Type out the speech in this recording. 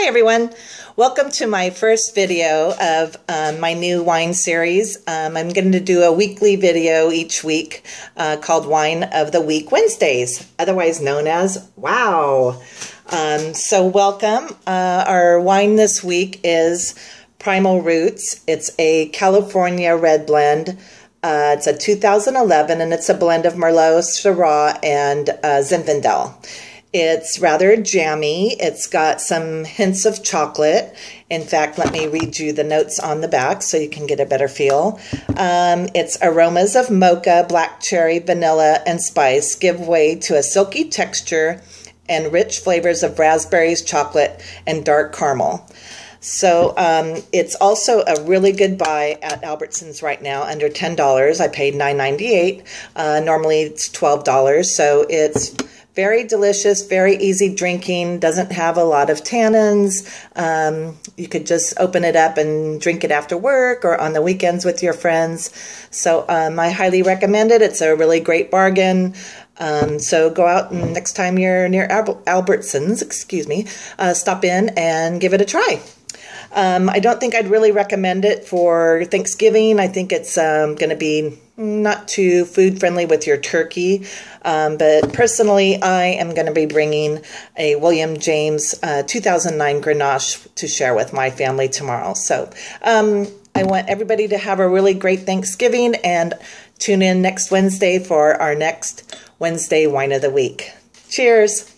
Hi everyone, welcome to my first video of um, my new wine series. Um, I'm going to do a weekly video each week uh, called Wine of the Week Wednesdays, otherwise known as WOWW. Um, so welcome. Uh, our wine this week is Primal Roots. It's a California red blend. Uh, it's a 2011 and it's a blend of Merlot, Syrah, and uh, Zinfandel. It's rather jammy. It's got some hints of chocolate. In fact, let me read you the notes on the back so you can get a better feel. Um, its aromas of mocha, black cherry, vanilla, and spice give way to a silky texture and rich flavors of raspberries, chocolate, and dark caramel. So um, it's also a really good buy at Albertsons right now, under ten dollars. I paid nine ninety eight. Uh, normally it's twelve dollars, so it's very delicious, very easy drinking, doesn't have a lot of tannins. Um, you could just open it up and drink it after work or on the weekends with your friends. So um, I highly recommend it. It's a really great bargain. Um, so go out and next time you're near Albertsons, excuse me, uh, stop in and give it a try. Um, I don't think I'd really recommend it for Thanksgiving. I think it's um, going to be not too food friendly with your turkey. Um, but personally, I am going to be bringing a William James uh, 2009 Grenache to share with my family tomorrow. So um, I want everybody to have a really great Thanksgiving and tune in next Wednesday for our next Wednesday Wine of the Week. Cheers.